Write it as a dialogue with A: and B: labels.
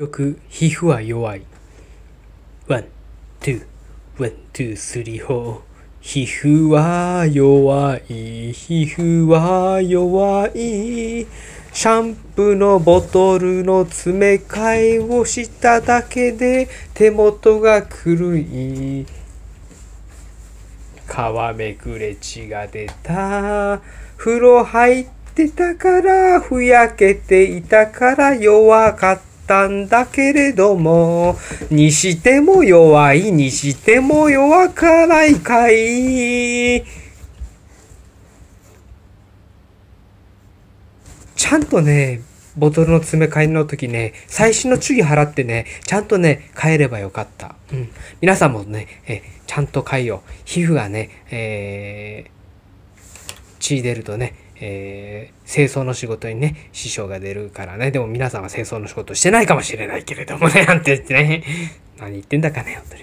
A: よく皮膚は弱い。 One, two, one, two, three, four。皮膚は弱い。皮膚は弱い。シャンプーのボトルの詰め替えをしただけで手元が狂い。皮めくれ血が出た。風呂入ってたから、ふやけていたから弱かったたんだけれども、にしても弱い、にしても弱かないかい。ちゃんとね、ボトルの詰め替えの時ね、最新の注意払ってね、ちゃんとね、変えればよかった。うん。皆さんもね、えちゃんと変えよう。皮膚がね、えー、血出るとね、えー、清掃の仕事にね、支障が出るからね。でも皆さんは清掃の仕事してないかもしれないけれどもね、なんて言ってね。何言ってんだかね、本。